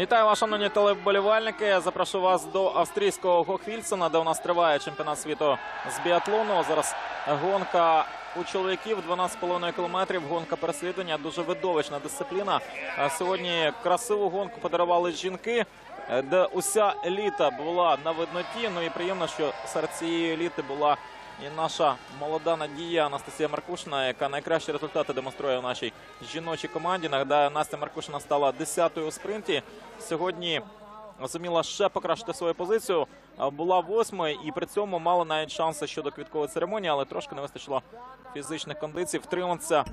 Вітаю вас, шановні телеболівальники. Запрошую вас до австрійського Гохвільсона, де у нас триває чемпіонат світу з біатлону. Зараз гонка у чоловіків 12,5 кілометрів. Гонка переслідування. Дуже видовищна дисципліна. Сьогодні красиву гонку подарували жінки, де уся еліта була на видноті. Ну і приємно, що серед цієї еліти була і наша молода надія Анастасія Маркушина, яка найкращі результати демонструє в нашій жіночій команді. Нагадаю, Настя Маркушина стала 10-ю у спринті. Сьогодні зуміла ще покращити свою позицію. Була восьмою і при цьому мала навіть шанси щодо квіткової церемонії, але трошки не вистачило фізичних кондицій. Втриматися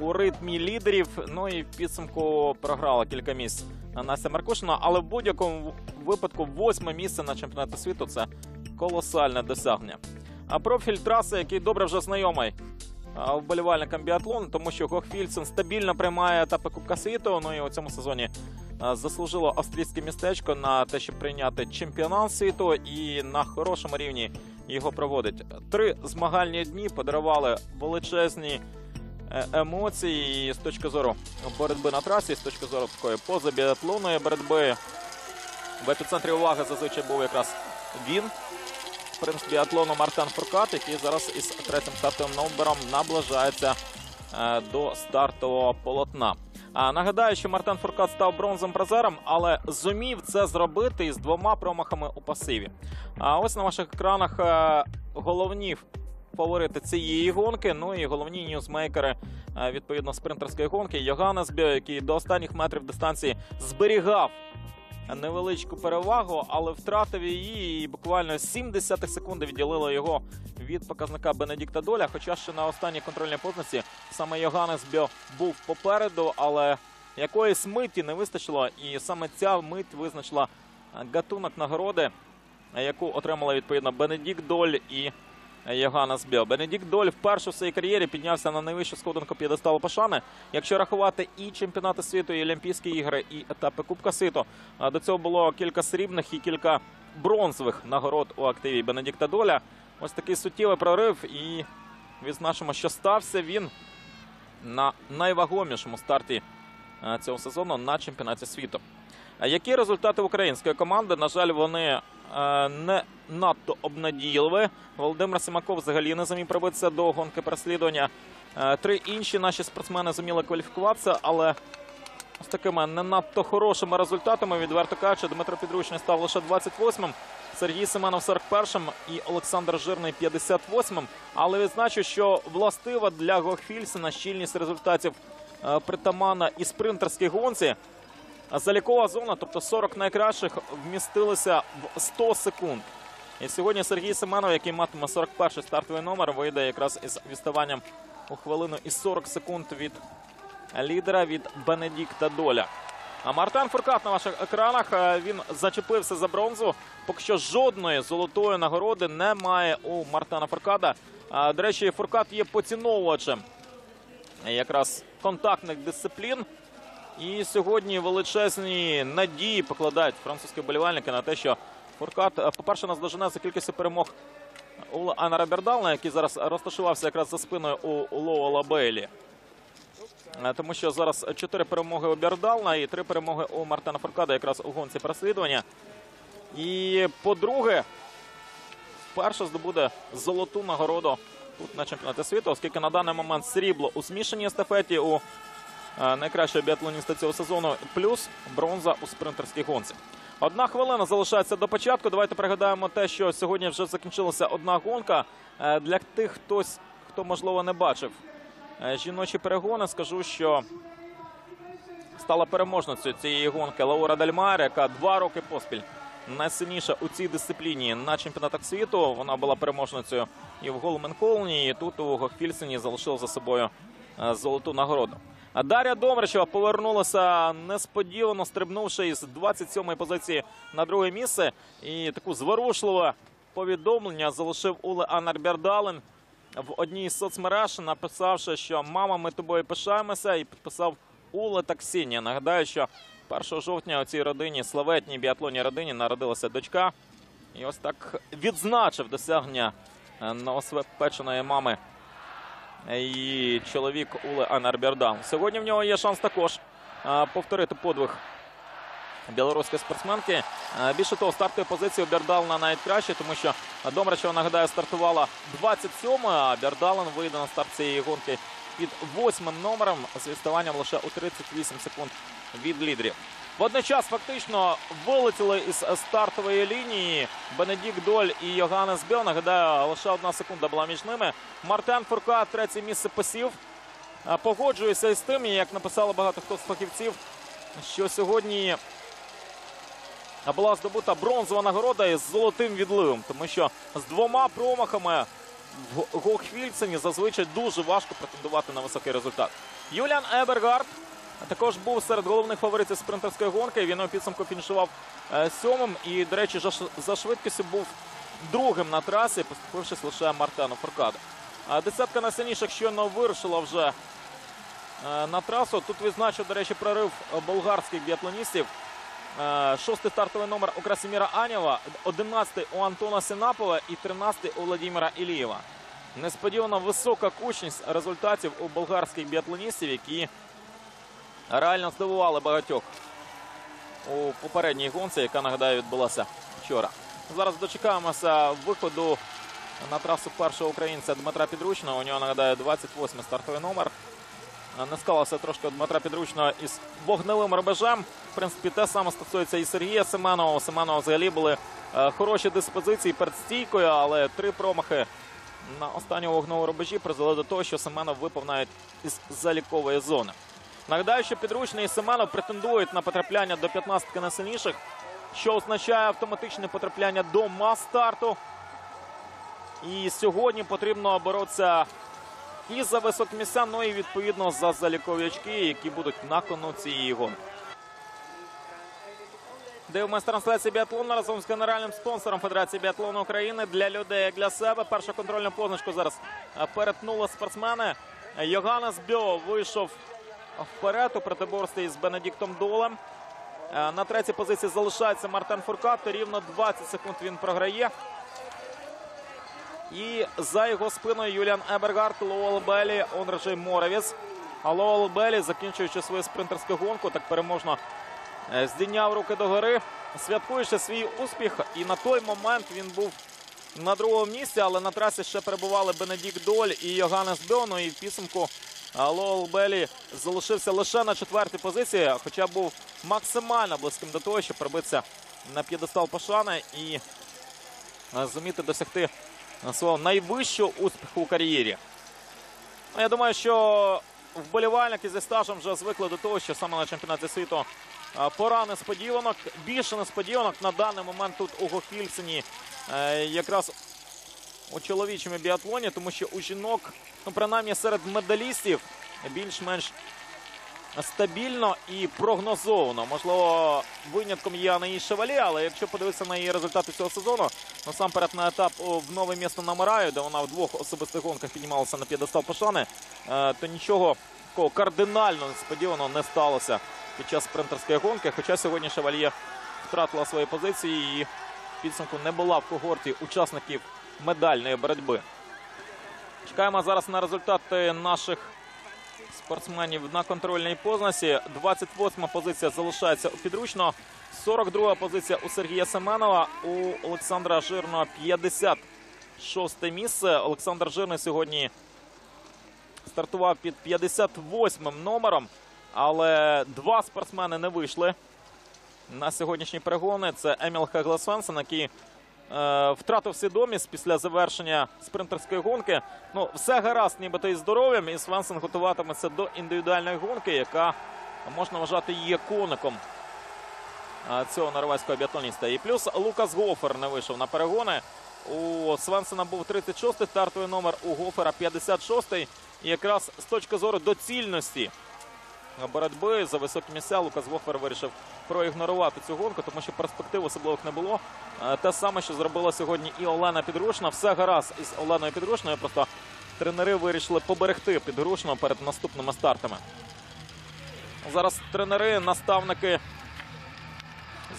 у ритмі лідерів. Ну і підсумку програла кілька місць Настя Маркушина. Але в будь-якому випадку восьме місце на чемпіонаті світу це колосальне досягнення. А профіль траси, який добре вже знайомий вболівальникам біатлону, тому що Гохфільцен стабільно приймає етапи Кубка світу. Ну і у цьому сезоні заслужило австрійське містечко на те, щоб прийняти чемпіонат світу і на хорошому рівні його проводить. Три змагальні дні подарували величезні е, емоції з точки зору боротьби на трасі, з точки зору такої позабіатлонної боротьби. В епіцентрі уваги зазвичай був якраз він, принц біатлону Мартен Фуркат, який зараз із третім стартовим номером наближається е, до стартового полотна. Нагадаю, що Мартен Фуркат став бронзовим призером, але зумів це зробити із двома промахами у пасиві. А ось на ваших екранах е, головні фаворити цієї гонки. Ну і головні ньюзмейкери е, відповідно спринтерської гонки. Йоганнес Бьо, який до останніх метрів дистанції зберігав невеличку перевагу, але втратив її і буквально 70 секунд відділило його від показника Бенедікта Доля. Хоча ще на останній контрольній познаці саме Йоганнес Бьо був попереду, але якоїсь миті не вистачило, і саме ця мить визначила гатунок нагороди, яку отримали відповідно Бенедікт Доль і Йоганнес Бьо. Бенедікт Доль вперше в своїй кар'єрі піднявся на найвищу сходинку п'єдесталу пошани. Якщо рахувати і чемпіонати світу, і Олімпійські ігри, і етапи Кубка світу, до цього було кілька срібних і кілька бронзових нагород у активі Бенедікта Доля. Ось такий суттєвий прорив, і відзначимо, що стався він на найвагомішому старті цього сезону на чемпіонаті світу. Які результати української команди? На жаль, вони не надто обнадійливі. Володимир Симаков взагалі не зумів пробитися до гонки переслідування. Е, Три інші наші спортсмени зуміли кваліфікуватися, але з такими не надто хорошими результатами, відверто кажучи, Дмитро Підручний став лише 28-м, Сергій Семенов 41-м і Олександр Жирний 58-м. Але відзначу, що властива для Гохфільсена щільність результатів е, притаманна і спринтерській гонці. Залікова зона, тобто 40 найкращих, вмістилися в 100 секунд. І сьогодні Сергій Семенов, який матиме 41-й стартовий номер, вийде якраз із відставанням у хвилину і 40 секунд від лідера від Бенедікта Доля. А Мартен Фуркат на ваших екранах е, він зачепився за бронзу. Поки що жодної золотої нагороди немає у Мартена Фуркада. До речі, Фуркат є поціновувачем якраз контактних дисциплін. І сьогодні величезні надії покладають французькі болівальники на те, що Фуркат, е, по-перше, наздожене за кількістю перемог Ула Анара Бердална, який зараз розташувався якраз за спиною у Лоула Бейлі. Е, Тому що зараз чотири перемоги у Бердална і три перемоги у Мартена Фуркада якраз у гонці переслідування. І по-друге, вперше здобуде золоту нагороду тут на чемпіонаті світу, оскільки на даний момент срібло у змішаній естафеті у найкращого біатлоніста цього сезону, плюс бронза у спринтерській гонці. Одна хвилина залишається до початку. Давайте пригадаємо те, що сьогодні вже закінчилася одна гонка. Е, Для тих, хтось, хто можливо не бачив е, жіночі перегони, скажу, що стала переможницею цієї гонки Лаура Дальмайер, яка два роки поспіль найсильніша у цій дисципліні на чемпіонатах світу. Вона була переможницею і в Голменколні, і тут у Гохфільсені залишила за собою е, золоту нагороду. Дар'я Домрачева повернулася несподівано, стрибнувши із 27-ї позиції на друге місце. І таку зворушливе повідомлення залишив Уле Анар Бердален в одній із соцмереж, написавши, що мама, ми тобою пишаємося, і підписав Уле Таксіння. Нагадаю, що 1 жовтня у цій родині, славетній біатлонній родині, народилася дочка. І ось так відзначив досягнення е, новоспеченої мами і чоловік Уле Анарбердан. Сьогодні в нього є шанс також повторити подвиг білоруської спортсменки. Більше того, стартує позицію Бердална навіть краще, тому що Домрачева, нагадаю, стартувала 27 а Бердален вийде на старт цієї гонки під восьмим номером з відставанням лише у 38 секунд від лідерів. Водночас фактично вилетіли із стартової лінії Бенедікт Доль і Йоганнес Бьо. Нагадаю, лише одна секунда була між ними. Мартен Фурка третє місце посів. Погоджуюся із тим, як написали багато хто з фахівців, що сьогодні була здобута бронзова нагорода із золотим відливом, тому що з двома промахами в Гохвільцені зазвичай дуже важко претендувати на високий результат. Юліан Ебергард також був серед головних фаворитів спринтерської гонки. Він у підсумку фінішував е, сьомим і, до речі, за швидкістю був другим на трасі, поступившись лише Мартену Фуркаду. А Десятка найсильніших щойно вирушила вже е, на трасу. Тут відзначу, до речі, прорив болгарських біатлоністів. Е, Шостий стартовий номер у Красиміра Анєва, одинадцятий у Антона Синапова і тринадцятий у Владимира Ілієва. Несподівано висока кучність результатів у болгарських біатлоністів, які реально здивували багатьох у попередній гонці, яка нагадаю відбулася вчора. Зараз дочекаємося виходу на трасу першого українця Дмитра Підручного. У нього нагадаю 28-й стартовий номер. Не склалося трошки Дмитра Підручного із вогневим рубежем. В принципі, те саме стосується і Сергія Семенова. У Семенова взагалі були е, хороші диспозиції перед стійкою, але три промахи на останньому вогневому рубежі призвели до того, що Семенов випав навіть із залікової зони. Нагадаю, що підручний і Семенов претендують на потрапляння до 15 найсильніших, що означає автоматичне потрапляння до мас-старту. І сьогодні потрібно боротися і за високі місця, ну і відповідно за залікові очки, які будуть на кону цієї гонки. Дивимось трансляцію біатлону разом з генеральним спонсором Федерації біатлону України для людей як для себе. Першу контрольну позначку зараз е, перетнули спортсмени. Йоганнес Бьо вийшов вперед у протиборстві з Бенедіктом Долем. Е, На третій позиції залишається Мартен Фуркад. Рівно 20 секунд він програє. І за його спиною Юліан Ебергард, Лоуел Беллі, Ондржей Моравець. А Лоуел Беллі, закінчуючи свою спринтерську гонку, так переможно е, здійняв руки догори, святкуючи свій успіх. І на той момент він був на другому місці, але на трасі ще перебували Бенедікт Доль і Йоганнес Бьоно. І в підсумку е, Лоуел Беллі залишився лише на четвертій позиції, хоча був максимально близьким до того, щоб прибитися на п'єдестал пошани і е, зуміти досягти свого найвищого успіху у кар'єрі. Ну, Я думаю, що вболівальники зі стажем вже звикли до того, що саме на чемпіонаті світу пора несподіванок. Більше несподіванок на даний момент тут у Гохвільсені е, якраз у чоловічому біатлоні, тому що у жінок, ну принаймні серед медалістів, більш-менш стабільно і прогнозовано. Можливо, винятком є Анаї Шевалі, але якщо подивитися на її результати цього сезону, насамперед на етап в нове місто на Мараю, де вона в двох особистих гонках піднімалася на п'єдестал пошани, е, то нічого такого кардинально несподіваного не сталося під час спринтерської гонки. Хоча сьогодні Шевальє втратила свої позиції і підсумку не була в когорті учасників медальної боротьби. Чекаємо зараз на результати наших спортсменів на контрольній позначці. 28-ма позиція залишається у підручного. 42 позиція у Сергія Семенова. У Олександра Жирного 56 місце. Олександр Жирний сьогодні стартував під 58-м номером, але два спортсмени не вийшли на сьогоднішні перегони. Це Еміл Хегле Свенсен, який втратив свідомість після завершення спринтерської гонки. Ну, все гаразд, нібито із здоров'ям, і Свенсен готуватиметься до індивідуальної гонки, яка можна вважати є коником е, цього норвезького біатлоніста. І плюс Лукас Гофер не вийшов на перегони. У Свенсена був 36-й стартовий номер, у Гофера 56-й. І якраз з точки зору доцільності боротьби за високі місця Лукас Гофер вирішив проігнорувати цю гонку, тому що перспектив особливих не було. Е, Те саме, що зробила сьогодні і Олена Підручна. Все гаразд із Оленою Підручною. Просто тренери вирішили поберегти Підручного перед наступними стартами. Зараз тренери, наставники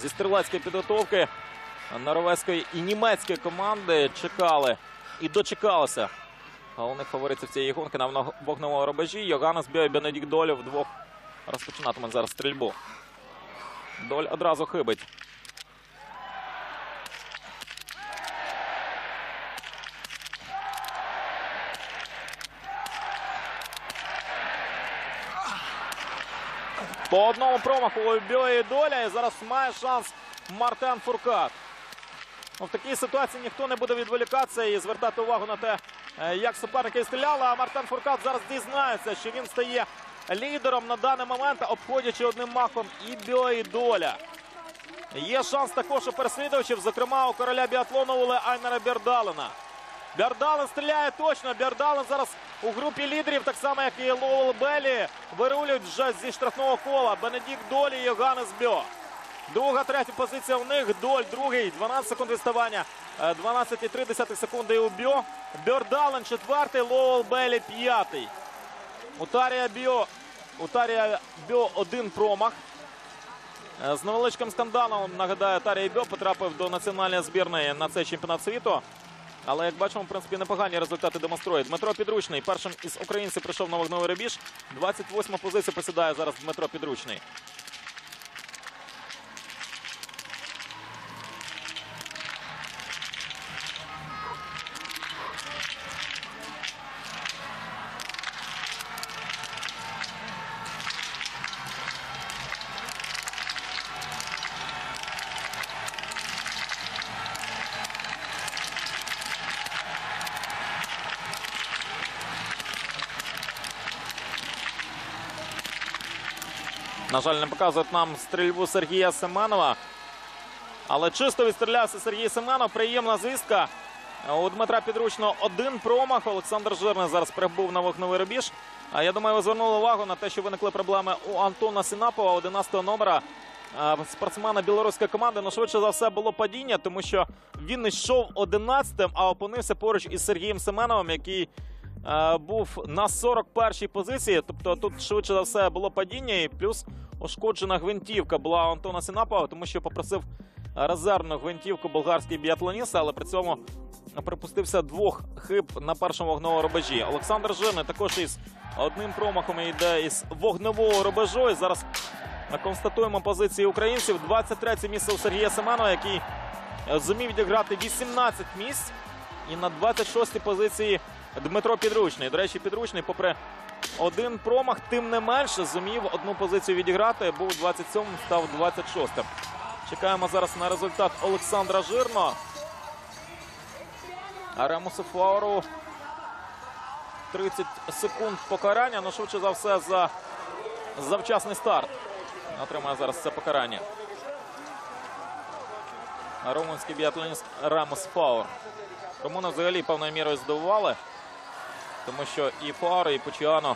зі стрілецької підготовки норвезької і німецької команди чекали і дочекалися головних фаворитів цієї гонки на вогневому рубежі. Йоганнес Бьо і Бенедікт Долі вдвох розпочинатимуть зараз стрільбу. Доль одразу хибить. По одному промаху у Бьої доля. І зараз має шанс Мартен Фуркат. Ну, в такій ситуації ніхто не буде відволікатися і звертати увагу на те, е, як суперники стріляли. А Мартен Фуркат зараз дізнається, що він стає лідером на даний момент, обходячи одним махом і Бьо, і доля. Є шанс також у переслідувачів, зокрема у короля біатлону Уле Айнера Бердалена. Бердален стріляє точно. Бердален зараз у групі лідерів, так само як і Лоуел Беллі, вирулюють вже зі штрафного кола. Бенедікт Доль і Йоганнес Бьо. Друга, третя позиція у них. Доль, другий, 12 секунд відставання. Е, 12,3 секунди у Бьо. Бьорндален четвертий, Лоуел Беллі п'ятий. У Бьо. У Тар'я Бьо один промах. Е, З невеличким скандалом, нагадаю, Тар'єй Бьо потрапив до національної збірної на цей чемпіонат світу. Але, як бачимо, в принципі, непогані результати демонструє. Дмитро Підручний першим із українців прийшов на вогневий рубіж. 28 позицію посідає зараз Дмитро Підручний. На жаль, не показують нам стрільбу Сергія Семенова. Але чисто відстрілявся Сергій Семенов. Приємна звістка. У Дмитра Підручного один промах. Олександр Жирний зараз прибув на вогневий рубіж. Я думаю, ви звернули увагу на те, що виникли проблеми у Антона Синапова, 11 номера. Спортсмена білоруської команди, ну швидше за все було падіння, тому що він йшов 11-м, а опинився поруч із Сергієм Семеновим, який був на 41-й позиції. Тобто тут швидше за все було падіння, і плюс ушкоджена гвинтівка була у Антона Синапова, тому що попросив резервну гвинтівку болгарський біатлоніст, але при цьому припустився двох хиб на першому вогневому рубежі. Олександр Жирний також із одним промахом йде із вогневого рубежу. І зараз констатуємо позиції українців. 23 місце у Сергія Семенова, який е, зумів відіграти 18 місць. І на 26-й позиції Дмитро Підручний. До речі, Підручний, попри один промах, тим не менше зумів одну позицію відіграти. Був 27-м, став 26-м. Чекаємо зараз на результат Олександра Жирного. А Ремусу Фауру 30 секунд покарання. Ну, швидше за все, за завчасний старт. Отримає зараз це покарання. Румунський біатлоніст Ремус Фаур. Румуни взагалі певною мірою здивували, тому що і Фаур, і Пучіану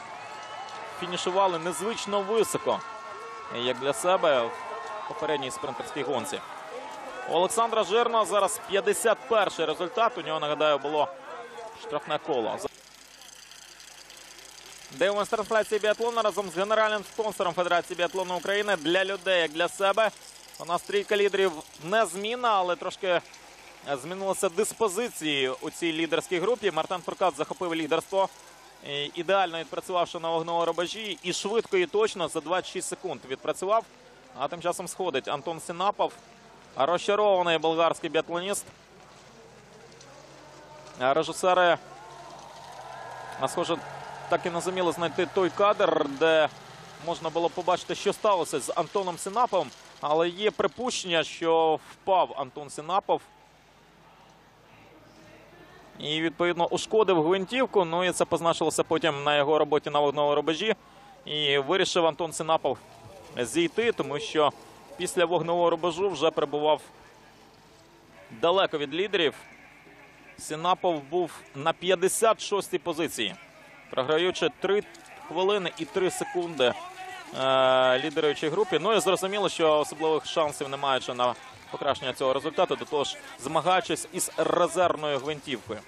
фінішували незвично високо, як для себе в попередній спринтерській гонці. У Олександра Жирного зараз 51-й результат. У нього, нагадаю, було штрафне коло. Дивимося трансляції біатлону разом з генеральним спонсором Федерації біатлону України для людей, як для себе. У нас трійка лідерів незмінна, але трошки змінилися диспозиції у цій лідерській групі. Мартен Фуркат захопив лідерство, ідеально відпрацювавши на вогневому рубежі і швидко і точно за 26 секунд відпрацював. А тим часом сходить Антон Синапов, розчарований болгарський біатлоніст. Режисери, а, схоже, так і не зуміли знайти той кадр, де можна було побачити, що сталося з Антоном Синаповим. Але є припущення, що впав Антон Синапов. І, відповідно, ушкодив гвинтівку. Ну і це позначилося потім на його роботі на вогневому рубежі. І вирішив Антон Синапов зійти, тому що після вогневого рубежу вже перебував далеко від лідерів. Синапов був на 56-й позиції, програючи 3 хвилини і 3 секунди е, лідеруючій групі. Ну і зрозуміло, що особливих шансів не маючи на покращення цього результату, до того ж змагаючись із резервною гвинтівкою.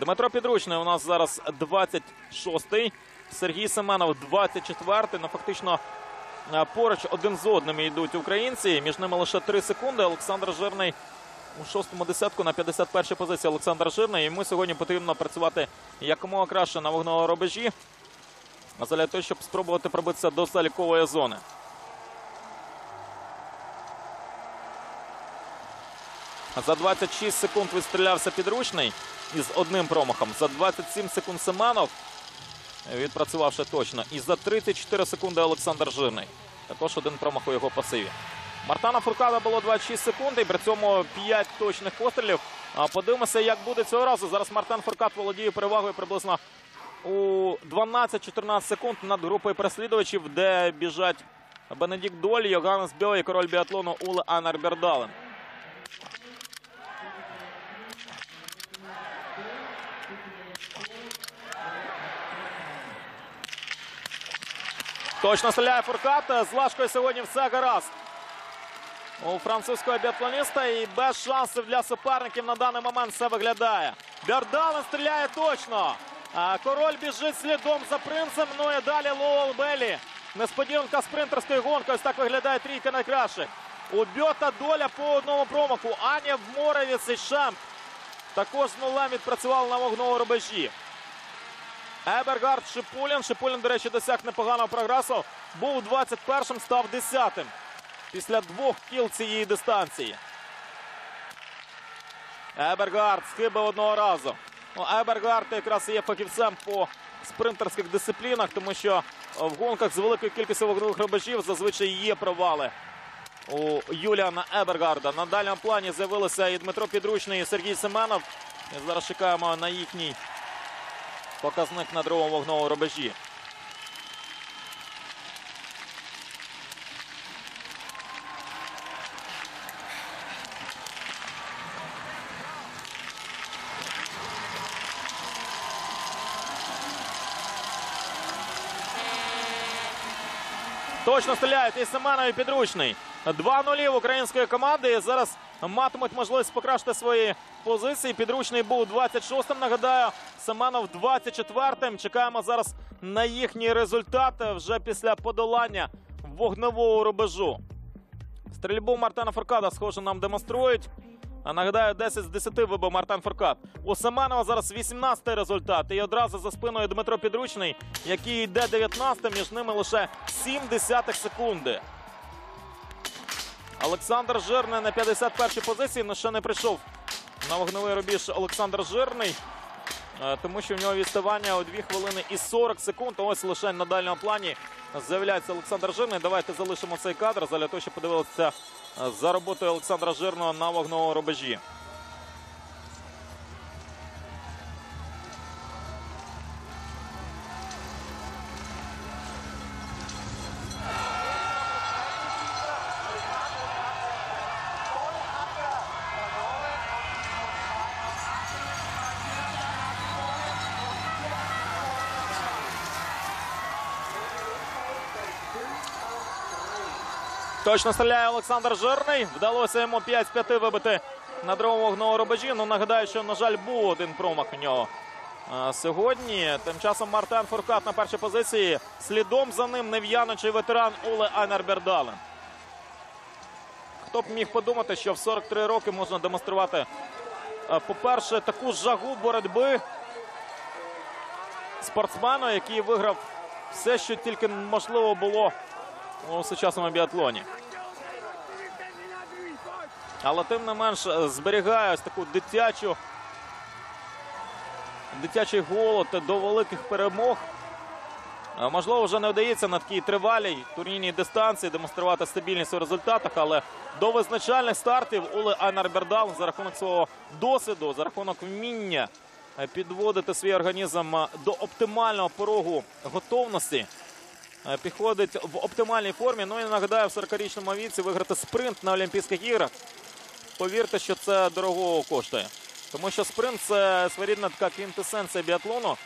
Дмитро Підручний у нас зараз 26-й. Сергій Семенов 24-й. Ну, фактично е, поруч один з одним йдуть українці. Між ними лише 3 секунди. Олександр Жирний у шостому десятку на 51-й позиції Олександр Жирний. Йому сьогодні потрібно працювати якомога краще на вогневому рубежі. А того, щоб спробувати пробитися до залікової зони. За 26 секунд відстрілявся підручний із одним промахом. За 27 секунд Семенов, відпрацювавши точно. І за 34 секунди Олександр Жирний. Також один промах у його пасиві. Мартана Фуркада було 26 секунд і при цьому 5 точних пострілів. Подивимося, як буде цього разу. Зараз Мартан Фуркад володіє перевагою приблизно у 12-14 секунд над групою переслідувачів, де біжать Бенедикт Доль, Йоганнес і король біатлону Уле Анар Бердален. Точно стріляє Фуркат. З ляжкою сьогодні все гаразд. У французького біатлоніста і без шансів для суперників на даний момент все виглядає. Бьорндален стріляє точно. Король біжить слідом за принцем. Ну і далі Лоуел Бейлі. Несподіванка спринтерської гонки. Ось так виглядає трійка найкращих. У Бьо та Доля по одному промаху. Анєв, Моравец і Шемп. Також з нулем відпрацювали на вогновому рубежі. Ебергард Шипулін. Шипулін, до речі, досяг непоганого прогресу. Був 21-м, став 10-тим. Після двох кіл цієї дистанції. Ебергард схибив одного разу. Ну, Ебергард якраз є фахівцем по спринтерських дисциплінах, тому що в гонках з великою кількістю вогневих рубежів зазвичай є провали у Юліана Ебергарда. На дальньому плані з'явилися і Дмитро Підручний, і Сергій Семенов. Зараз чекаємо на їхній показник на другому вогновому рубежі. Точно стріляють і Семенов, Підручний. 2-0 в української команди. Зараз матимуть можливість покращити свої позиції. Підручний був 26-м, нагадаю. Семенов 24-м. Чекаємо зараз на їхній результат вже після подолання вогневого рубежу. Стрільбу Мартана Фуркада, схоже, нам демонструють. А нагадаю, 10 з 10 вибив Мартан Фуркад. У Семенова зараз 18-й результат. І одразу за спиною Дмитро Підручний, який йде 19-м, між ними лише 7 десятих секунди. Олександр Жирний на 51-й позиції, але ще не прийшов на вогневий рубіж Олександр Жирний. е, Тому що в нього відставання у 2 хвилини і 40 секунд. Ось лише на дальньому плані з'являється Олександр Жирний. Давайте залишимо цей кадр для того, щоб подивитися е, за роботою Олександра Жирного на вогневому рубежі. Точно стріляє Олександр Жирний. Вдалося йому 5-5 вибити на другому вогновому рубежі. Ну, нагадаю, що, на жаль, був один промах у нього а, сьогодні. Тим часом Мартен Фуркат на першій позиції. Слідом за ним нев'яночий ветеран Оле Айнер Бердален. Хто б міг подумати, що в 43 роки можна демонструвати, по-перше, таку жагу боротьби спортсмену, який виграв все, що тільки можливо було у сучасному біатлоні. Але тим не менш е, зберігає ось таку дитячу, дитячий голод до великих перемог. Е, Можливо, вже не вдається на такій тривалій турнірній дистанції демонструвати стабільність у результатах, але до визначальних стартів Оле Айнар Бердал за рахунок свого досвіду, за рахунок вміння е, підводити свій організм до оптимального порогу готовності. Е, Підходить в оптимальній формі. Ну і нагадаю, в 40-річному віці виграти спринт на Олімпійських іграх. Повірте, що це дорого коштує. Тому що спринт це своєрідна така квінтесенція біатлону,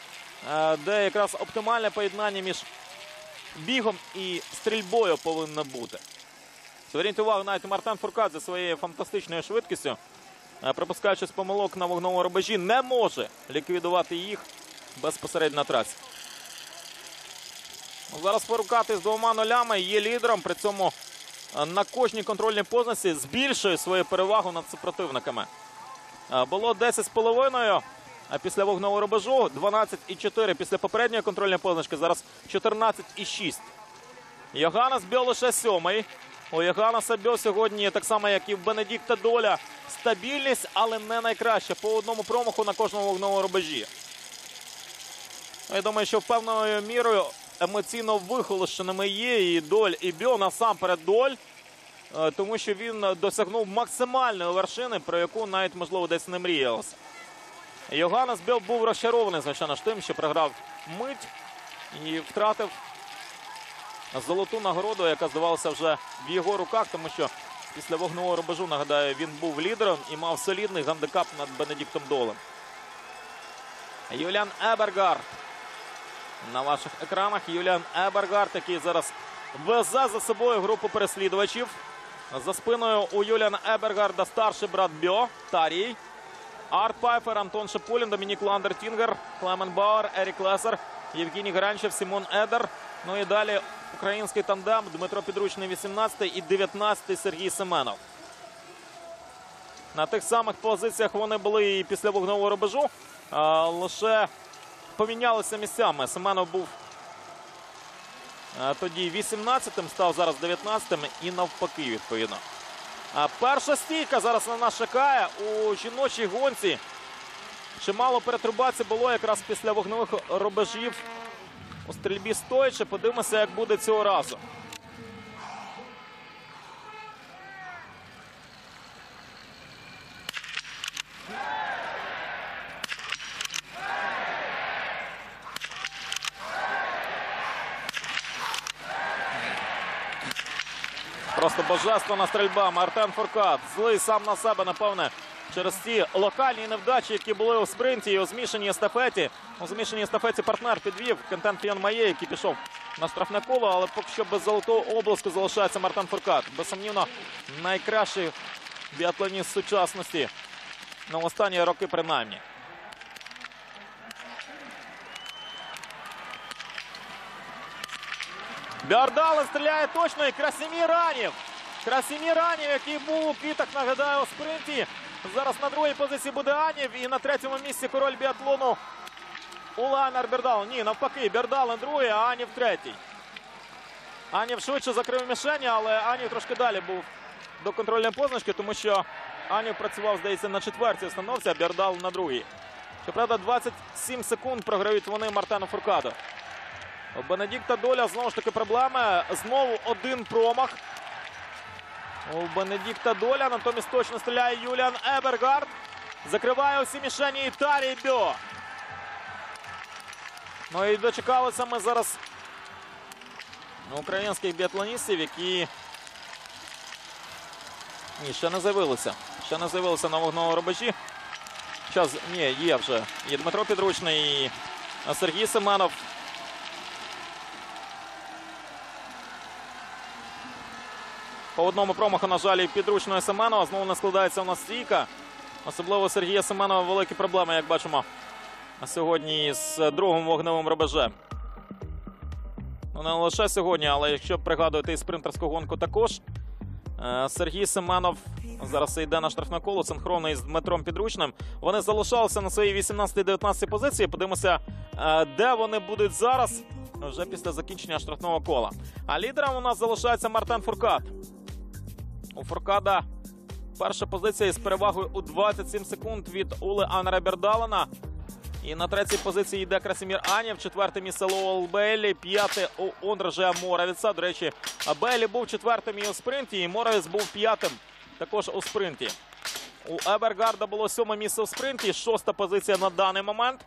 е, де якраз оптимальне поєднання між бігом і стрільбою повинно бути. Зверніть увагу, навіть Мартан Фуркад за своєю фантастичною швидкістю, е, припускаючись помилок на вогневому рубежі, не може ліквідувати їх безпосередньо на трасі. Ну, Зараз Фуркат із двома нулями є лідером. При цьому е, на кожній контрольній позиції збільшує свою перевагу над супротивниками. Е, Було 10 з половиною. А після вогневого рубежу 12,4 після попередньої контрольної позначки. Зараз 14,6. Йоганнес Бьо лише сьомий. У Єгана Сабьо сьогодні, так само як і в Бенедікта Доля, стабільність, але не найкраща. По одному промаху на кожному вогневому рубежі. Ну, Я думаю, що певною мірою емоційно вихолощеними є і Доль, і Бьо, насамперед Доль. Е, Тому що він досягнув максимальної вершини, про яку навіть, можливо, десь не мріялося. Йоганнес Бьо був розчарований, звичайно ж, тим, що програв мить і втратив золоту нагороду, яка здавалася вже в його руках, тому що після вогневого рубежу, нагадаю, він був лідером і мав солідний гандикап над Бенедіктом Долем. Юліан Ебергард на ваших екранах. Юліан Ебергард, який зараз везе за собою групу переслідувачів. За спиною у Юліана Ебергарда старший брат Бьо, Тар'єй. Арнд Пайфер, Антон Шипулін, Домінік Ландертінгер, Клемен Бауер, Ерік Лесер, Євгеній Гаранчев, Сімон Едер. Ну і далі український тандем Дмитро Підручний 18 і 19 Сергій Семенов. На тих самих позиціях вони були і після вогневого рубежу. Лише помінялися місцями. Семенов був тоді 18-тим, став зараз 19-тим і навпаки, відповідно. Перша стійка зараз на нас чекає у жіночій гонці. Чимало перетрубацій було якраз після вогневих рубежів у стрільбі стоячи. Подивимося, як буде цього разу. Просто божественна стрільба. Мартен Фуркат злий сам на себе, напевне, через ті локальні невдачі, які були у спринті і у змішаній естафеті. У змішаній естафеті партнер підвів Кентен Фійон Має, який пішов на штрафне коло, але поки що без золотого обласку залишається Мартен Фуркат. Безсумнівно, найкращий біатлоніст сучасності на останні роки принаймні. Бьорндален стріляє точно і Красимір Анєв. Красимір Анів, який був у квітах, нагадаю, у спринті. Зараз на другій позиції буде Анів. І на третьому місці король біатлону Улайнер Бердал. Ні, навпаки, Бердален другий, а Анів третій. Анів швидше закрив мішені, але Анів трошки далі був до контрольної позначки, тому що Анів працював, здається, на четвертій установці, а Бердал на другій. Щоправда, 27 секунд програють вони Мартену Фуркадо. Бенедікта Доля знову ж таки проблеми. Знову один промах. У Бенедікта Доля. Натомість точно стріляє Юліан Ебергард. Закриває усі мішені Італії Бьо. Ну і дочекалися ми зараз українських біатлоністів, які ні, ще не з'явилися. Ще не з'явилися на вогневому рубежі. Час ні, є вже. І Дмитро Підручний, і Сергій Семенов. По одному промаху, на жаль, підручної Семенова. Знову не складається у нас стійка. Особливо Сергія Семенова великі проблеми, як бачимо сьогодні з другим вогневим рубежем. Ну, не лише сьогодні, але якщо пригадуєте і спринтерську гонку також. Е, Сергій Семенов зараз йде на штрафне коло синхронно із Дмитром Підручним. Вони залишалися на своїй 18-19 позиції. Подивимося, е, де вони будуть зараз вже після закінчення штрафного кола. А лідером у нас залишається Мартен Фуркат. У Фуркада перша позиція із перевагою у 27 секунд від Уле Айнара Бьорндалена. І на третій позиції йде Красимір Анєв, четверте місце Лоуел Бейлі, п'яте у Ондржея Моравеца. До речі, Бейлі був четвертим і у спринті, і Моравіц був п'ятим також у спринті. У Ебергарда було сьоме місце у спринті, шоста позиція на даний момент.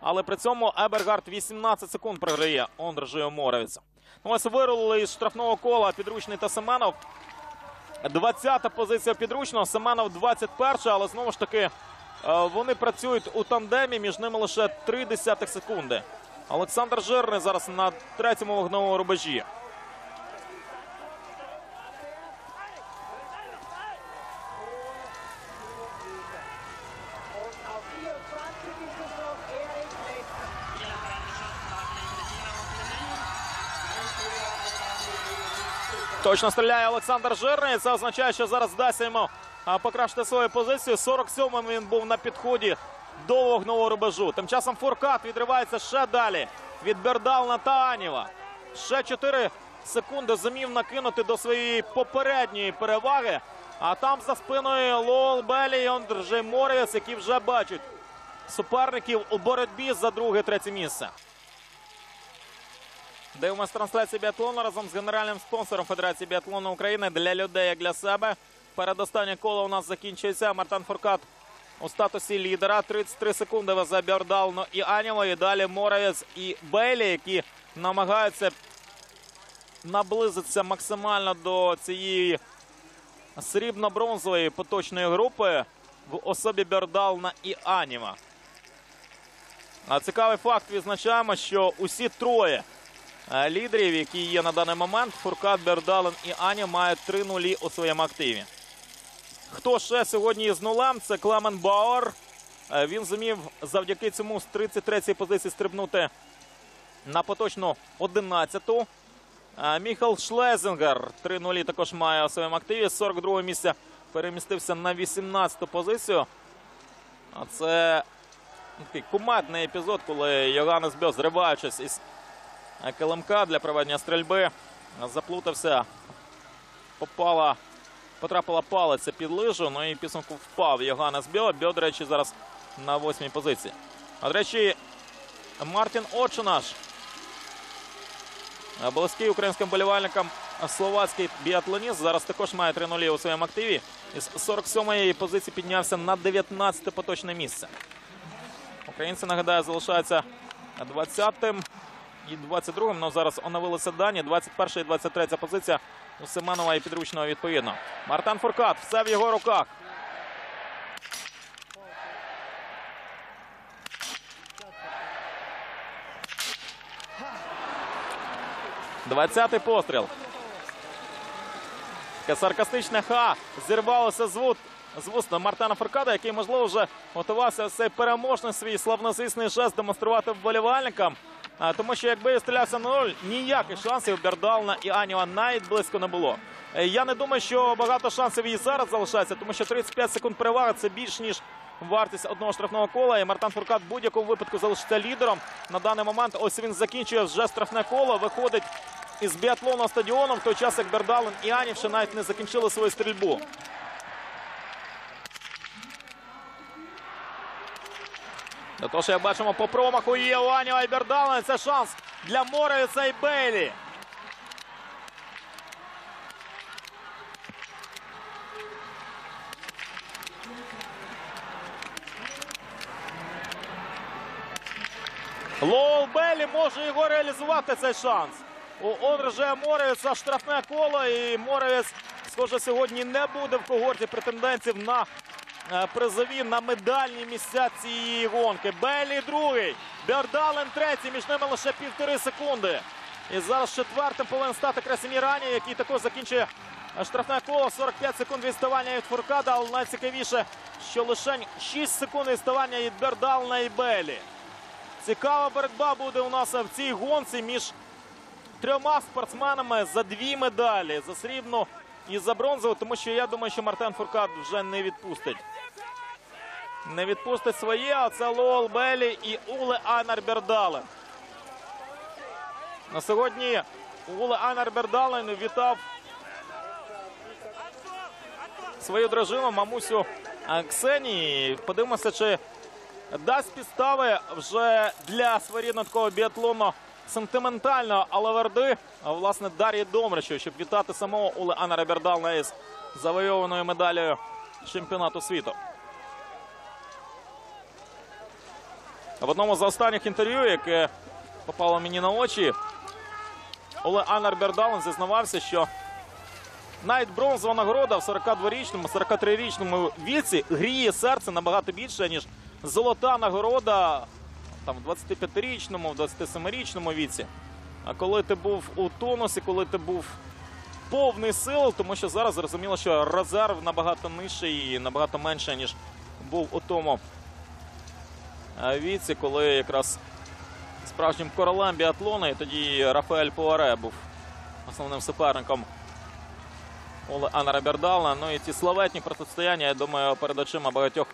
Але при цьому Ебергард 18 секунд програє Ондржею Моравіца. Ну, ось вирулили із штрафного кола підручний та Семенов. 20-та позиція підручного, Семенов 21 але знову ж таки е, вони працюють у тандемі, між ними лише 3 десятих секунди. Олександр Жирний зараз на третьому вогневому рубежі. Точно стріляє Олександр Жирний. Це означає, що зараз вдасться йому покращити свою позицію. 47-м він був на підході до вогнового рубежу. Тим часом Фуркат відривається ще далі від Бердална та Аніва. Ще чотири секунди зумів накинути до своєї попередньої переваги. А там за спиною Лоул Белі і Андрей Моріс, які вже бачать суперників у боротьбі за друге-третє місце. Дивимось трансляцію біатлону разом з генеральним спонсором Федерації біатлону України для людей, як для себе. Передостаннє коло у нас закінчується. Мартан Фуркат у статусі лідера. 33 секунди везе Бьордално і Аніво. І далі Моравець і Бейлі, які намагаються наблизитися максимально до цієї срібно-бронзової поточної групи в особі Бьордална і Аніва. Цікавий факт відзначаємо, що усі троє лідерів, які є на даний момент, Фуркат, Бердален і Аня мають 3 нулі у своєму активі. Хто ще сьогодні із нулем? Це Клемен Бауер. Е, Він зумів завдяки цьому з 33-ї позиції стрибнути на поточну 11-ту. Е, Міхал Шлесінгр 3 нулі також має у своєму активі. З 42 місця перемістився на 18-ту позицію. Це такий кумедний епізод, коли Йоганнес Бьо, зриваючись із е, килимка для проведення стрільби, заплутався, попала, потрапила палиця під лижу, ну і підсумку впав Йоганнес Бьо. Бьо, до речі, зараз на восьмій позиції. А до речі, Мартін Очинаш, близький українським болівальникам словацький біатлоніст, зараз також має 3 нулі у своєму активі. Із 47-ї позиції піднявся на 19-те поточне місце. Українці, нагадаю, залишаються 20-м і 22-м. Ну, зараз оновилися дані. 21 і 23 позиція у Семенова і підручного відповідно. Мартан Фуркат. Все в його руках. Двадцятий постріл. Саркастичне ха зірвалося з вуд з вуст Мартана Фуркада, який, можливо, вже готувався цей переможний свій славнозвісний жест демонструвати вболівальникам. Тому що якби стрілявся на нуль, ніяких шансів Бердална і Аніва навіть близько не було. Е, Я не думаю, що багато шансів і зараз залишається, тому що 35 секунд переваги це більш ніж вартість одного штрафного кола. І Мартан Фуркат в будь-якому випадку залишиться лідером. На даний момент ось він закінчує вже штрафне коло, виходить із біатлонного стадіону, в той час як Бердален і Анів ще навіть не закінчили свою стрільбу. Що як бачимо, по промаху є у Аніва і Це шанс для Моровіца і Бейлі. Лоул Беллі може його реалізувати цей шанс. У Онрже Моровіца штрафне коло, і Моровець, схоже, сьогодні не буде в когорті претендентів на призові на медальні місця цієї гонки. Беллі другий, Бердален третій, між ними лише півтори секунди. І зараз четвертим повинен стати Красимір Рані, який також закінчує е, штрафне коло. 45 секунд відставання від Фуркада, але найцікавіше, що лише 6 секунд відставання від Бердалена і Беллі. Цікава боротьба буде у нас в цій гонці між трьома спортсменами за дві медалі за срібну і за бронзову, тому що я думаю, що Мартен Фуркат вже не відпустить. Не відпустить своє, а це Лоуел Бейлі і Уле Айнар Бьорндален. На сьогодні Уле Айнар Бьорндален вітав свою дружину, мамусю е, Ксенії. Подивимося, чи дасть підстави вже для своєрідного такого біатлону сентиментального алаверди, а власне Дар'ї Домричу, щоб вітати самого Оле Анара Бердална із завойованою медаллю чемпіонату світу. В одному з останніх інтерв'ю, яке попало мені на очі, Оле Анар Бердален зізнавався, що навіть бронзова нагорода в 42-річному, 43-річному віці гріє серце набагато більше, ніж золота нагорода там, в 25-річному, в 27-річному віці. А коли ти був у тонусі, коли ти був повний сил, тому що зараз зрозуміло, що резерв набагато нижчий і набагато менше, ніж був у тому е, віці, коли якраз справжнім королем біатлону, і тоді Рафаель Пуаре був основним суперником Оле Анара Бердална. Ну і ті славетні протистояння, я думаю, перед очима багатьох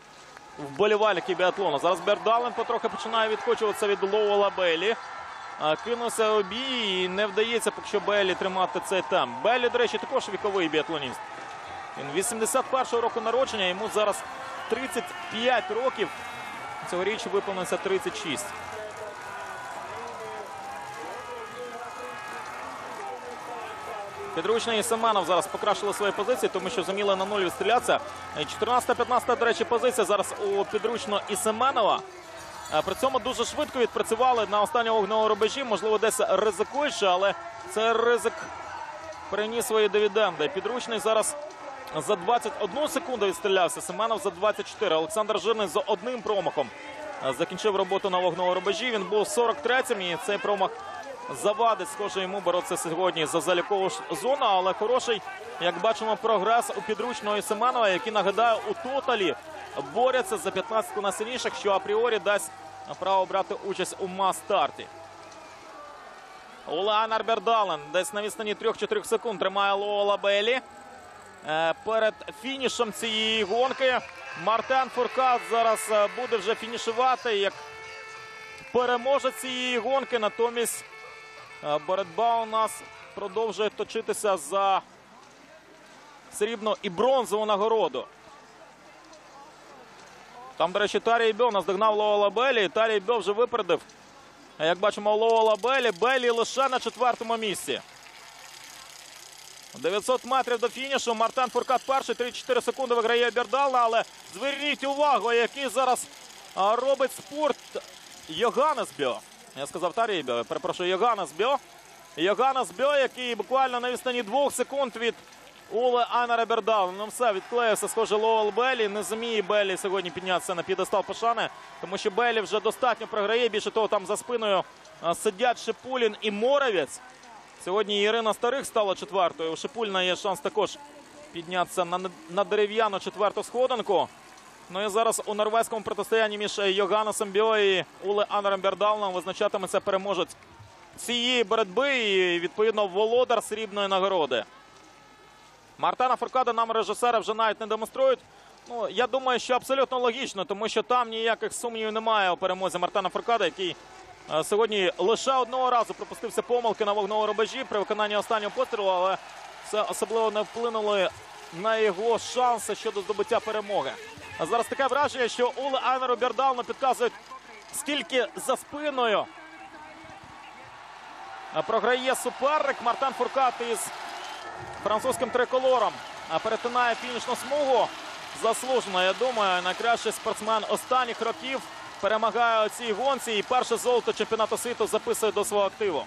вболівальників біатлону. Зараз Бердален потрохи починає відкочуватися від Лоуела Белі. кинувся обій і не вдається поки що Беллі тримати цей темп. Беллі, до речі, також віковий біатлоніст. Він 81-го року народження, йому зараз 35 років. Цьогоріч виповнився 36. Підручний і Семенов зараз покращили свої позиції, тому що зуміли на нуль відстрілятися. 14-15, до речі, позиція зараз у підручно і Семенова. Е, При цьому дуже швидко відпрацювали на останньому вогневому рубежі. Можливо, десь ризикуючи, але це ризик приніс свої дивіденди. Підручний зараз за 21 секунду відстрілявся. Семенов за 24. Олександр Жирний за одним промахом е, закінчив роботу на вогневому рубежі. Він був 43-м і цей промах завадить, схоже, йому боротися сьогодні за залікову зону. Але хороший, як бачимо, прогрес у підручного і Семенова, які нагадаю у тоталі борються за 15 найсильніших, що апріорі дасть право брати участь у мас-старті. Улан Бердален десь на відстані 3-4 секунд тримає Лола Белі. Е, Перед фінішем цієї гонки Мартен Фуркат зараз е, буде вже фінішувати як переможець цієї гонки. Натомість боротьба у нас продовжує точитися за срібну і бронзову нагороду. Там, до речі, Тарій Бьо наздогнав Лоула Белі. і Тарій Бьо вже випередив. Як бачимо, Лоула Белі. Белі лише на четвертому місці. 900 метрів до фінішу. Мартен Фуркат перший. 3-4 секунди виграє Бердална. Але зверніть увагу, який зараз робить спорт Йоганнес Бьо. Я сказав Тарій Бьо. Перепрошую, Йоганнес Бьо. Йоганнес Бьо, який буквально на відстані двох секунд від Уле Айнера Бердал. Ну все, відклеївся, схоже, Лоуел Беллі. Не зуміє Беллі сьогодні піднятися на підестал пошани, тому що Беллі вже достатньо програє. Більше того, там за спиною сидять Шипулін і Моровець. Сьогодні Ірина Старих стала четвертою. У Шипульна є шанс також піднятися на, на дерев'яну четверту сходинку. Ну і зараз у норвезькому протистоянні між Йоганнесом Бьо і Уле Анером Бердалном визначатиметься переможець цієї боротьби і відповідно володар срібної нагороди. Мартена Фуркада нам режисери вже навіть не демонструють. Ну, я думаю, що абсолютно логічно, тому що там ніяких сумнівів немає у перемозі Мартена Фуркада, який е, сьогодні лише одного разу пропустився помилки на вогневому рубежі при виконанні останнього пострілу, але це особливо не вплинуло на його шанси щодо здобуття перемоги. Зараз таке враження, що Уле Айнеру Бердалну підказують, скільки за спиною програє суперник Мартен Фуркат із французьким триколором перетинає фінішну смугу. Заслужено, я думаю, найкращий спортсмен останніх років перемагає у цій гонці і перше золото чемпіонату світу записує до свого активу.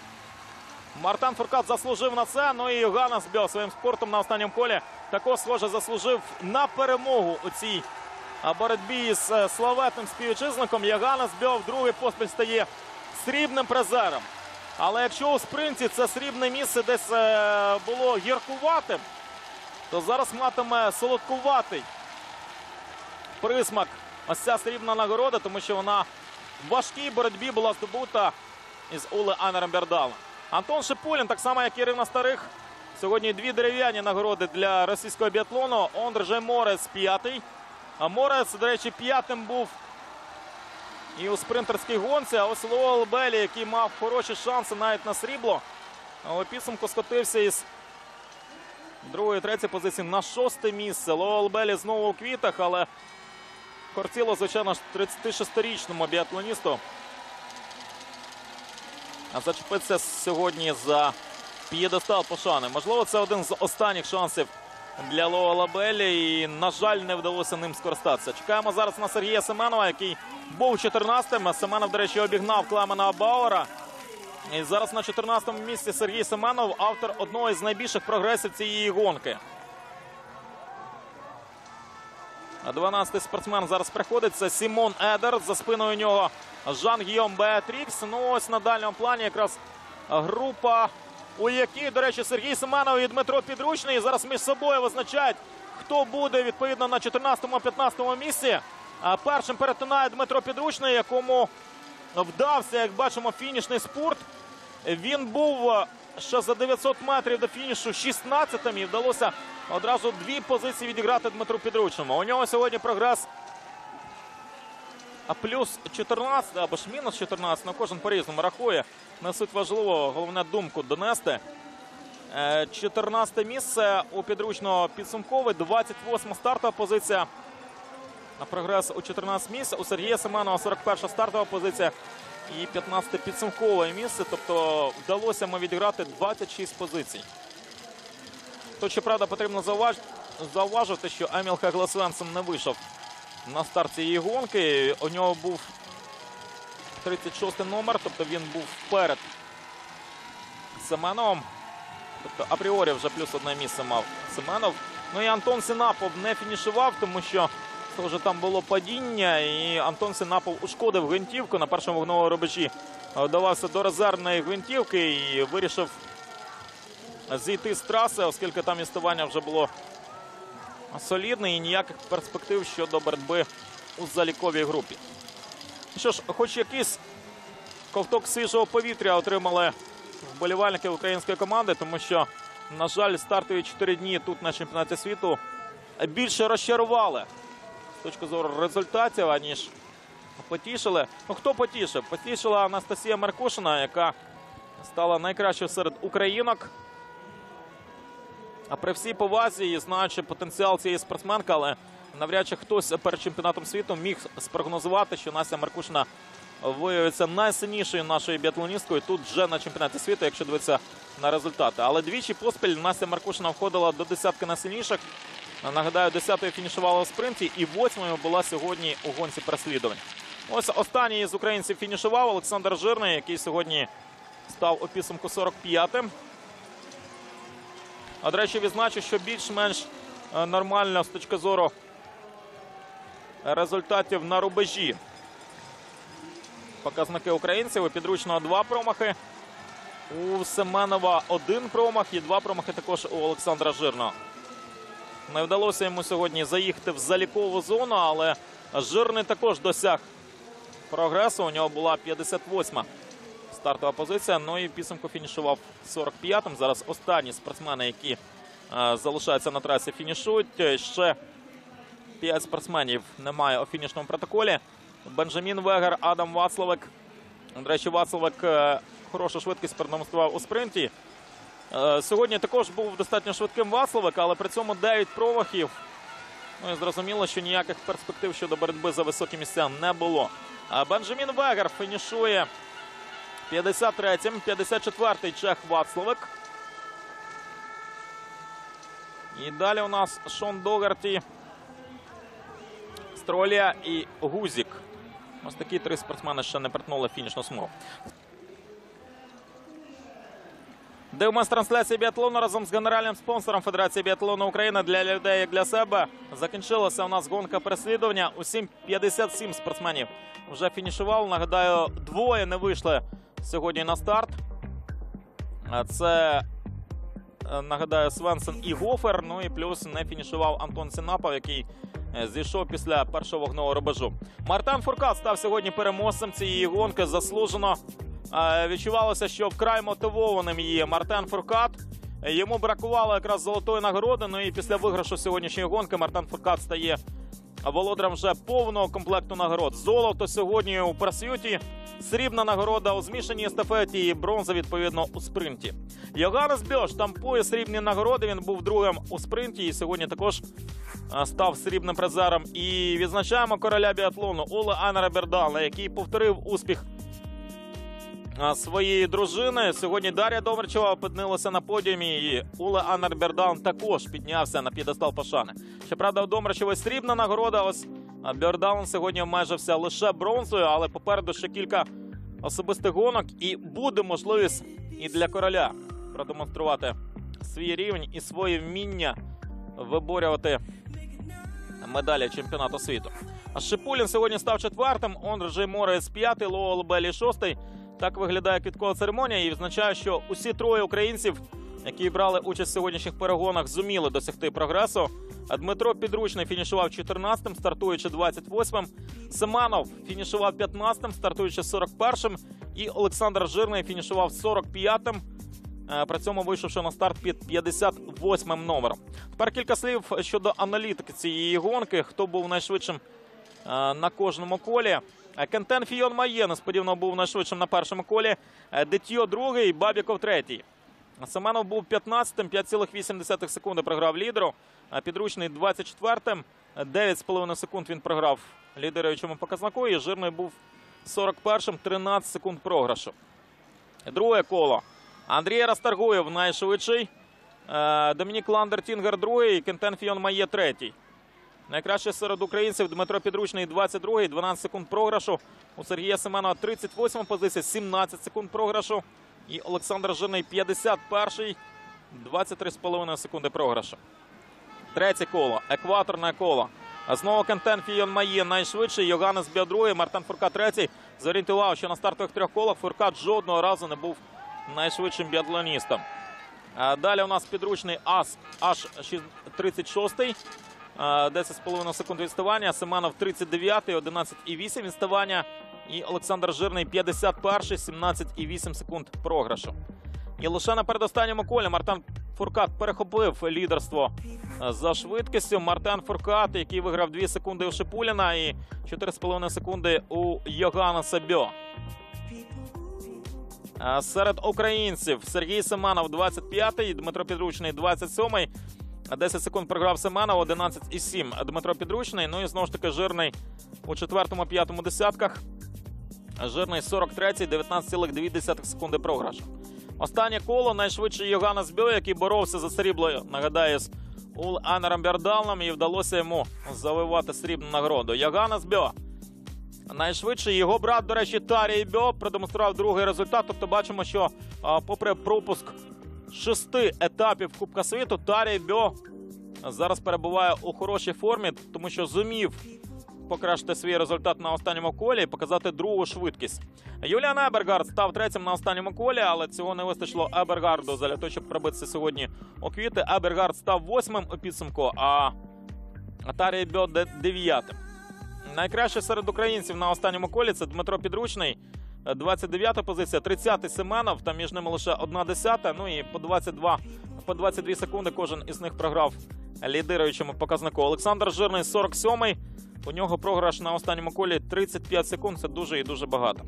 Мартен Фуркат заслужив на це. Ну і Йоганнес Бьо своїм спортом на останньому колі також схоже заслужив на перемогу у цій боротьбі з е, славетним співвітчизником. Йоганнес Бьо в другий поспіль стає срібним призером. Але якщо у спринті це срібне місце десь е, було гіркуватим, то зараз матиме солодкуватий присмак ось ця срібна нагорода, тому що вона в важкій боротьбі була здобута із Уле Айнаром Бьорндаленом. Антон Шипулін, так само як і Ірина Старих. Сьогодні дві дерев'яні нагороди для російського біатлону. Ондржей Моравец п'ятий. Моравец, до речі, п'ятим був і у спринтерській гонці. А ось Лоуел Бейлі, який мав хороші шанси навіть на срібло. Але підсумку скотився із другої, третьої позиції на шосте місце. Лоуел Бейлі знову у квітах, але кортіло, звичайно, 36-річному біатлоністу. А зачепитися сьогодні за п'єдестал пошани. Можливо, це один з останніх шансів для Лоала Белі. І, на жаль, не вдалося ним скористатися. Чекаємо зараз на Сергія Семенова, який був 14-м. Семенов, до речі, обігнав Клемена Бауера. І зараз на 14-му місці Сергій Семенов, автор одного із найбільших прогресів цієї гонки. А 12-й спортсмен зараз приходить. Це Сімон Едер. За спиною нього Жан Гійом Беатрікс. Ну ось на дальньому плані якраз група, у якій, до речі, Сергій Семенов і Дмитро Підручний зараз між собою визначають, хто буде відповідно на 14-15 місці. А першим перетинає Дмитро Підручний, якому вдався, як бачимо, фінішний спорт. Він був е, ще за 900 метрів до фінішу 16-м і вдалося одразу дві позиції відіграти Дмитру Підручному. У нього сьогодні прогрес плюс 14 або ж мінус 14, ну кожен по-різному рахує. Не суть важливо, головне думку донести. Е, 14 місце у підручно підсумкове, 28 стартова позиція. На прогрес у 14 місць. У Сергія Семенова 41 стартова позиція і 15 підсумкове місце. Тобто вдалося ми відіграти 26 позицій. Тут, щоправда, потрібно зауваж... зауважити, що Еміл Хегла Свенсен не вийшов на старт цієї гонки. У нього був 36 номер, тобто він був вперед Семеновим. Тобто апріорі вже плюс одне місце мав Семенов. Ну і Антон Синапов не фінішував, тому що вже там було падіння, і Антон Синапов ушкодив гвинтівку на першому вогновому рубежі. Вдавався до резервної гвинтівки і вирішив зійти з траси, оскільки там містування вже було солідне і ніяких перспектив щодо боротьби у заліковій групі. Що ж, хоч якийсь ковток свіжого повітря отримали вболівальники української команди, тому що, на жаль, стартові 4 дні тут на чемпіонаті світу більше розчарували з точки зору результатів, аніж потішили. Ну хто потішив? Потішила Анастасія Маркушина, яка стала найкращою серед українок. А при всій повазі і знаючи потенціал цієї спортсменки, але навряд чи хтось перед чемпіонатом світу міг спрогнозувати, що Настя Маркушина виявиться найсильнішою нашою біатлоністкою тут вже на чемпіонаті світу, якщо дивитися на результати. Але двічі поспіль Настя Маркушина входила до десятки найсильніших. Нагадаю, десятою фінішувала у спринті і восьмою була сьогодні у гонці переслідувань. Ось останній з українців фінішував Олександр Жирний, який сьогодні став у підсумку 45-м. А до речі, відзначу, що більш-менш е, нормально з точки зору результатів на рубежі. Показники українців у підручного два промахи. У Семенова один промах і два промахи також у Олександра Жирного. Не вдалося йому сьогодні заїхати в залікову зону, але жирний також досяг прогресу. У нього була 58-ма стартова позиція. Ну і підсумку фінішував 45-м. Зараз останні спортсмени, які е, залишаються на трасі, фінішують. Е, Ще 5 спортсменів немає у фінішному протоколі. Бенджамін Вегер, Адам Вацлавик. До речі, Вацлавик е, хорошу швидкість продемонстрував у спринті. Е, Сьогодні також був достатньо швидким Вацлавик, але при цьому 9 промахів. Ну і зрозуміло, що ніяких перспектив щодо боротьби за високі місця не було. Бенджамін Вегер фінішує 53-м, 54-й чех Вацлавик. І далі у нас Шон Догарті, Стролія і Гузік. Ось такі три спортсмени ще не перетнули фінішну смугу. Дивимось трансляції біатлону разом з генеральним спонсором Федерації біатлону України для людей як для себе. Закінчилася у нас гонка переслідування. Усім 57 спортсменів вже фінішували. Нагадаю, двоє не вийшли сьогодні на старт. Це е, нагадаю Свенсен і Гофер. Ну і плюс не фінішував Антон Сінапов, який зійшов після першого вогнового рубежу. Мартен Фуркат став сьогодні переможцем цієї гонки. Заслужено Е, відчувалося, що вкрай мотивованим є Мартен Фуркат. Е, Йому бракувало якраз золотої нагороди. Ну і після виграшу сьогоднішньої гонки Мартен Фуркат стає володарем вже повного комплекту нагород. Золото сьогодні у пресюті, срібна нагорода у змішаній естафеті і бронза відповідно у спринті. Йоганнес Бьош тампує срібні нагороди. Він був другим у спринті і сьогодні також е, став срібним призером. І відзначаємо короля біатлону Оле Анера Бердала, який повторив успіх своєї дружини. Сьогодні Дар'я Домрачева опинилася на подіумі. І Уле Аннер Бердан також піднявся на п'єдестал пошани. Щоправда, у Домрачевої срібна нагорода. Ось Бердан сьогодні обмежився лише бронзою, але попереду ще кілька особистих гонок. І буде можливість і для короля продемонструвати свій рівень і своє вміння виборювати медалі чемпіонату світу. А Шипулін сьогодні став четвертим. Онджей Морець п'ятий, Лоуел Белі шостий. Так виглядає квіткова церемонія і відзначає, що усі троє українців, які брали участь в сьогоднішніх перегонах, зуміли досягти прогресу. А Дмитро Підручний фінішував 14-м, стартуючи 28-м. Семанов фінішував 15-м, стартуючи 41-м. І Олександр Жирний фінішував 45-м. Е, При цьому вийшовши на старт під 58-м номером. Тепер кілька слів щодо аналітики цієї гонки. Хто був найшвидшим е, на кожному колі. Е, Кентен Фійон Має несподівано був найшвидшим на першому колі. Детьє другий, Бабіков третій. Семенов був 15-тим, 5,8 секунди програв лідеру. Підручний 24-тим, 9,5 секунд він програв лідируючому показнику. І Жирний був 41-м, 13 секунд програшу. Друге коло. Андрій Расторгуєвс найшвидший. Е, Домінік Ландертінгер другий, Кентен Фійон Має третій. Найкраще серед українців Дмитро Підручний 22-й, 12 секунд програшу. У Сергія Семенова 38 позиція, 17 секунд програшу. І Олександр Жирний 51-й, 23,5 секунди програшу. Третє коло, екваторне коло. Знову Кентен Фіон Має найшвидший, Йоганнес Біа другий, Мартин Фуркат третій. Зорієнтував, що на стартових трьох колах Фуркат жодного разу не був найшвидшим біатлоністом. Далі у нас підручний АС аж 36-й. 10,5 секунд відставання. Семенов 39-й, 11,8 відставання. І Олександр Жирний 51-й, 17,8 секунд програшу. І лише на передостанньому колі Мартин Фуркат перехопив лідерство е, за швидкістю. Мартин Фуркат, який виграв 2 секунди у Шипуліна і 4,5 секунди у Йогана Сабьо. Серед українців Сергій Семенов 25-й, Дмитро Підручний 27-й. 10 секунд програв Семенов, 11,7 Дмитро Підручний. Ну і знову ж таки жирний у четвертому, п'ятому десятках. Жирний 43-й, 19,2 секунди програшу. Останнє коло найшвидший Йоганнес Бьо, який боровся за срібло, нагадаю, з Ул Анером Бердалом, і вдалося йому завоювати срібну нагороду. Йоганнес Бьо. Найшвидший його брат, до речі, Тарій Бьо продемонстрував другий результат. Тобто бачимо, що попри пропуск шести етапів Кубка світу, Тарій Бьо зараз перебуває у хорошій формі, тому що зумів покращити свій результат на останньому колі і показати другу швидкість. Юліан Ебергард став третім на останньому колі, але цього не вистачило Ебергарду для того, щоб пробитися сьогодні у квіти. Ебергард став восьмим у підсумку, а Тарій Бьо дев'ятим. Найкраще серед українців на останньому колі це Дмитро Підручний. 29-та позиція, 30-й Семенов, там між ними лише одна десята. Ну і по 22, по 22 секунди кожен із них програв лідируючому показнику. Олександр Жирний 47-й. У нього програш на останньому колі 35 секунд. Це дуже і дуже багато.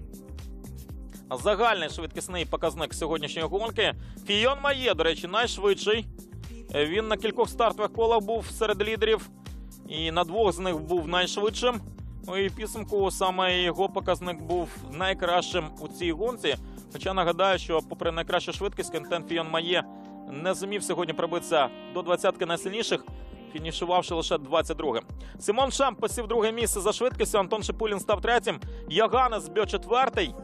Загальний швидкісний показник сьогоднішньої гонки. Фійон Має, до речі, найшвидший. Він на кількох стартових колах був серед лідерів. І на двох з них був найшвидшим. Ну і в підсумку саме його показник був найкращим у цій гонці. Хоча нагадаю, що попри найкращу швидкість, Кентен Фіон Має не зумів сьогодні пробитися до двадцятки найсильніших, фінішувавши лише 22-м. Симон Шамп посів друге місце за швидкістю. Антон Шипулін став третім. Яганес Бьо четвертий.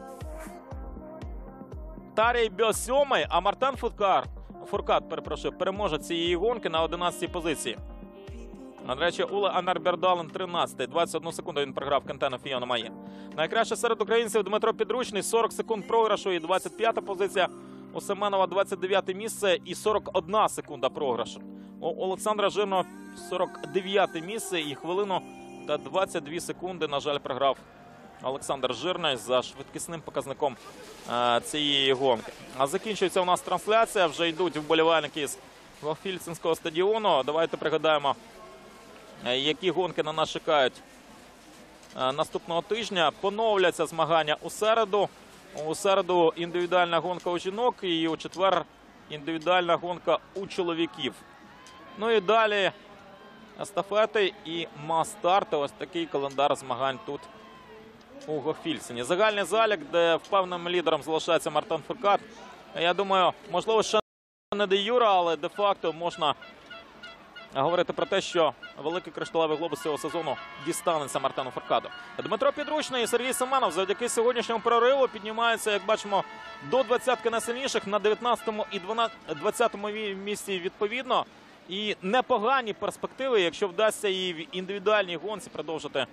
Тарій Бьо сьомий, а Мартен Фуркар, Фуркат, перепрошую, переможе цієї гонки на 11-й позиції. До речі, Ула Анар Бердален 13-й. 21 секунду він програв Кентену Фіону Має. Найкраще серед українців Дмитро Підручний 40 секунд програшу і 25-та позиція. У Семенова 29 місце і 41 секунда програшу. У Олександра Жирного 49 місце і хвилину та 22 секунди, на жаль, програв Олександр Жирний за швидкісним показником е, цієї гонки. А закінчується у нас трансляція. Вже йдуть вболівальники з Вафільцинського стадіону. Давайте пригадаємо, які гонки на нас чекають е, наступного тижня. Поновляться змагання у середу. У середу індивідуальна гонка у жінок і у четвер індивідуальна гонка у чоловіків. Ну і далі естафети і мас-старти. Ось такий календар змагань тут у Гофільсені. Загальний залік, де впевненим лідером залишається Мартин Фуркат. Я думаю, можливо, ще не де Юра, але де-факто можна говорити про те, що великий кришталевий глобус цього сезону дістанеться Мартину Фуркаду. Дмитро Підручний і Сергій Семенов завдяки сьогоднішньому прориву піднімаються, як бачимо, до двадцятки найсильніших на 19-му і 20-му місці відповідно. І непогані перспективи, якщо вдасться і в індивідуальній гонці продовжити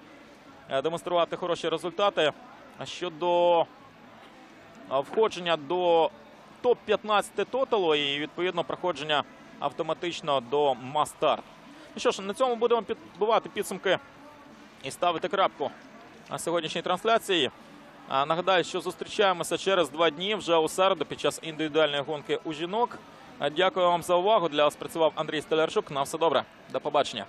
е, демонструвати хороші результати. А щодо е, входження до топ-15 тоталу і відповідно проходження автоматично до мастарт. Ну що ж, на цьому будемо підбивати підсумки і ставити крапку на сьогоднішній трансляції. Нагадаю, що зустрічаємося через два дні вже у середу під час індивідуальної гонки у жінок. Дякую вам за увагу. Для вас працював Андрій Столярчук. На все добре. До побачення.